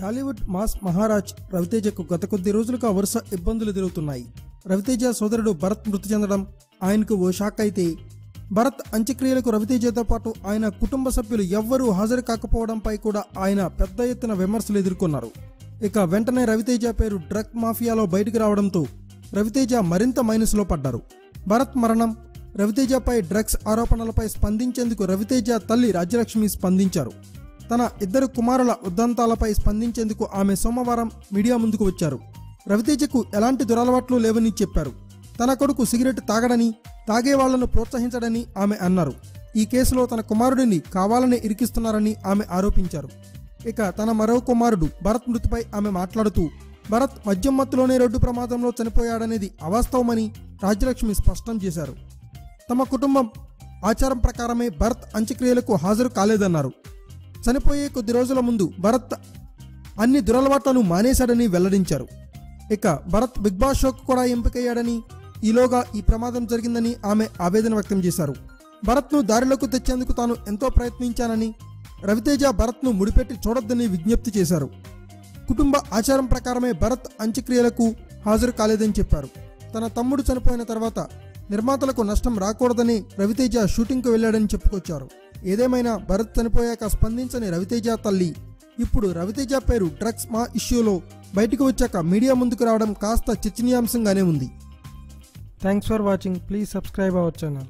Tollywood mass Maharaj రవితేజకు గత కొద్ది రోజులుగా వరుస ఇబ్బందులు ఎదురవుతున్నాయి రవితేజ సోదరుడు భరత్ మృతి చెందడం ఆయనకు ఓ షాక్ అయితే భరత్ అంత్యక్రియలకు రవితేజతో పాటు ఆయన కుటుంబ సభ్యులు ఎవ్వరూ హాజరు కాకపోవడంపై కూడా ఆయన పెద్ద ఎత్తున విమర్శలు ఎదుర్కొన్నారు. ఇక వెంటనే రవితేజ పేరు డ్రగ్ మాఫియాలో బయటకు రావడంతో రవితేజ మరింత మైనస్లో పడ్డారు. భరత్ మరణం రవితేజపై డ్రగ్స్ ఆరోపణలపై స్పందించేందుకు రవితేజ తల్లి రాజ్యలక్ష్మి స్పందించారు. తన ఇద్దరు కుమారుల ఉద్దంతాలపై స్పందించేందుకు ఆమె సోమవారం మీడియా ముందుకు వచ్చారు. రవితేజకు ఎలాంటి దురలవాట్లు లేవని చెప్పారు. తన కొడుకు సిగరెట్ తాగడని తాగే వాళ్ళను ప్రోత్సహించడని ఆమె అన్నారు. ఈ కేసులో తన కుమారుడిని కావాలని ఇరికిస్తున్నారని ఆమె ఆరోపించారు. ఇక తన మరో కుమారుడు భరత్ మృతిపై ఆమె మాట్లాడుతూ భరత్ మద్యం మత్తులోనే రోడ్డు ప్రమాదంలో చనిపోయాడనేది అవాస్తవమని రాజ్యలక్ష్మి స్పష్టం చేశారు. తమ కుటుంబం ఆచారం ప్రకారమే భరత్ అంత్యక్రియలకు హాజరు కాలేదన్నారు. చనిపోయే కొద్ది రోజుల ముందు భరత్ అన్ని దురలవాట్లను మానేశాడని వెల్లడించారు. ఇక భరత్ బిగ్ బాస్ షోకు కూడా ఎంపికయ్యాడని ఈలోగా ఈ ప్రమాదం జరిగిందని ఆమె ఆవేదన వ్యక్తం చేశారు. భరత్ను దారిలోకి తెచ్చేందుకు తాను ఎంతో ప్రయత్నించానని రవితేజ భరత్ను ముడిపెట్టి చూడొద్దని విజ్ఞప్తి చేశారు. కుటుంబ ఆచారం ప్రకారమే భరత్ అంత్యక్రియలకు హాజరు కాలేదని చెప్పారు. తన తమ్ముడు చనిపోయిన తర్వాత నిర్మాతలకు నష్టం రాకూడదని రవితేజ షూటింగ్కు వెళ్ళాడని చెప్పుకొచ్చారు. ఏదేమైనా భరత్ చనిపోయాక స్పందించని రవితేజ తల్లి. ఇప్పుడు రవితేజ పేరు డ్రగ్స్ మా ఇష్యూలో బయటకు వచ్చాక మీడియా ముందుకు రావడం కాస్త చర్చనీయాంశంగానే ఉంది. Thanks for watching please subscribe our channel